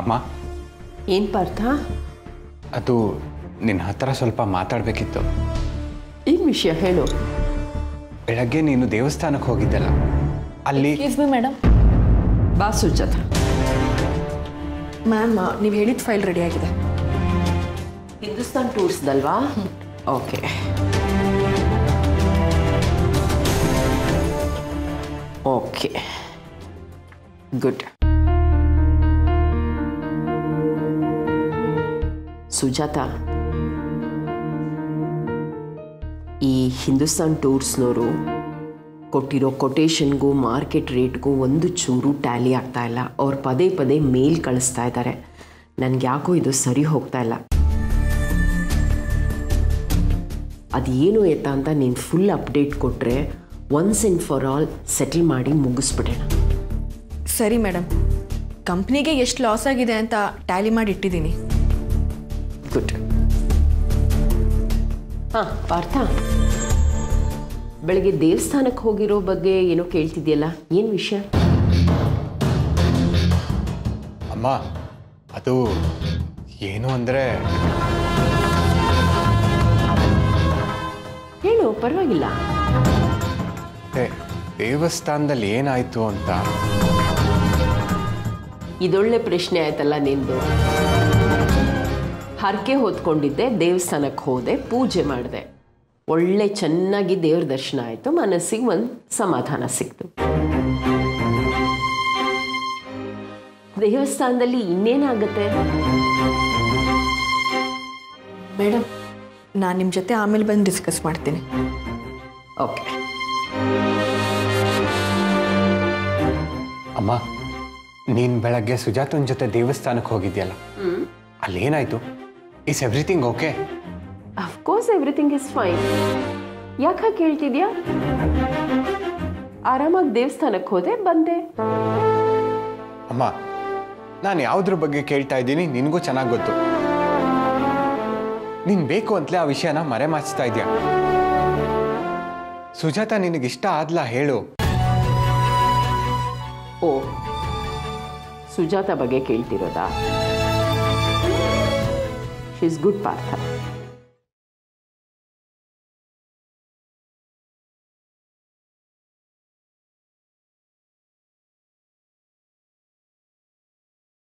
ಅಮ್ಮ? ಏನು ಪಾರ್ಥ? ಅದು ನಿನ್ನ ಹತ್ರ ಸ್ವಲ್ಪ ಮಾತಾಡಬೇಕಿತ್ತು. ಏನು ವಿಷಯ ಹೇಳು. ಬೆಳಗ್ಗೆ ನೀನು ದೇವಸ್ಥಾನಕ್ಕೆ ಹೋಗಿದ್ದಲ್ಲ ಅಲ್ಲಿ ಮೇಡಮ್ ಬಾ ಸುಜಾತ ಮ್ಯಾಮ್ ನೀವು ಹೇಳಿದ ಫೈಲ್ ರೆಡಿ ಆಗಿದೆ. ಹಿಂದೂಸ್ತಾನ್ ಟೂರ್ಸ್ದಲ್ವಾ ಓಕೆ ಓಕೆ ಗುಡ್ ಸುಜಾತ. ಈ ಹಿಂದೂಸ್ತಾನ್ ಟೂರ್ಸ್ನವರು ಕೊಟ್ಟಿರೋ ಕೊಟೇಷನ್ಗೂ ಮಾರ್ಕೆಟ್ ರೇಟ್ಗೂ ಒಂದು ಚೂರು ಟ್ಯಾಲಿ ಆಗ್ತಾ ಇಲ್ಲ. ಅವ್ರು ಪದೇ ಪದೇ ಮೇಲ್ ಕಳಿಸ್ತಾ ಇದ್ದಾರೆ ನನಗೆ ಯಾಕೋ ಇದು ಸರಿ ಹೋಗ್ತಾ ಇಲ್ಲ. ಅದೇನು ಎತ್ತ ಅಂತ ನೀನು ಫುಲ್ ಅಪ್ಡೇಟ್ ಕೊಟ್ಟರೆ once in for all settle ಮಾಡಿ ಮುಗಿಸ್ಬಿಡೋಣ. ಸರಿ ಮೇಡಮ್. ಕಂಪ್ನಿಗೆ ಎಷ್ಟು ಲಾಸ್ ಆಗಿದೆ ಅಂತ ಟ್ಯಾಲಿ ಮಾಡಿ ಇಟ್ಟಿದ್ದೀನಿ. ಗುಡ್ ಹಾಂ ಪಾರ್ಥ. ಬೆಳಗ್ಗೆ ದೇವಸ್ಥಾನಕ್ಕೆ ಹೋಗಿರೋ ಬಗ್ಗೆ ಏನೋ ಕೇಳ್ತಿದ್ಯಲ್ಲ ಏನು ವಿಷಯ? ಅಮ್ಮ ಅದು ಏನು ಅಂದರೆ? ಹೇಳು ಪರವಾಗಿಲ್ಲ. ದೇವಸ್ಥಾನದಲ್ಲಿ ಏನಾಯ್ತು ಅಂತ? ಇದೊಳ್ಳೆ ಪ್ರಶ್ನೆ ಆಯ್ತಲ್ಲ ನಿಂದು. ಹರಕೆ ಹೊತ್ಕೊಂಡಿದ್ದೆ ದೇವಸ್ಥಾನಕ್ಕೆ ಹೋದೆ ಪೂಜೆ ಮಾಡಿದೆ. ಒಳ್ಳೆ ಚೆನ್ನಾಗಿ ದೇವ್ರ ದರ್ಶನ ಆಯಿತು ಮನಸ್ಸಿಗೆ ಒಂದು ಸಮಾಧಾನ ಸಿಕ್ತು. ದೇವಸ್ಥಾನದಲ್ಲಿ ಇನ್ನೇನಾಗುತ್ತೆ? ಮೇಡಮ್ ನಾನು ನಿಮ್ಮ ಜೊತೆ ಆಮೇಲೆ ಬಂದು ಡಿಸ್ಕಸ್ ಮಾಡ್ತೀನಿ. ಓಕೆ. ಅಮ್ಮ ನೀನು ಬೆಳಗ್ಗೆ ಸುಜಾತನ ಜೊತೆ ದೇವಸ್ಥಾನಕ್ಕೆ ಹೋಗಿದ್ಯಲ್ಲ? ಅಲ್ಲಿ ಏನಾಯಿತು is everything okay of course everything is fine ಯಾಕೆ ಕೇಳ್ತಿದ್ಯಾ ಆರಾಮಾಗಿ ದೇವಸ್ಥಾನಕ್ಕೆ ಹೋದೆ ಬಂದೆ. ಅಮ್ಮ ನಾನು ಯಾವುದ್ರ ಬಗ್ಗೆ ಕೇಳ್ತಾ ಇದ್ದೀನಿ ನಿನಗೂ ಚೆನ್ನಾಗಿ ಗೊತ್ತು. ನೀನು ಬೇಕು ಅಂತಲೇ ಆ ವಿಷಯನ ಮರೆಮಾಚ್ತಾ ಇದೆಯಾ? ಸುಜಾತ ಇಷ್ಟ ಆದ್ಲಾ ಹೇಳು. ಓ ಸುಜಾತ ಬಗ್ಗೆ ಕೇಳ್ತಿರೋದಾ? She is good Partha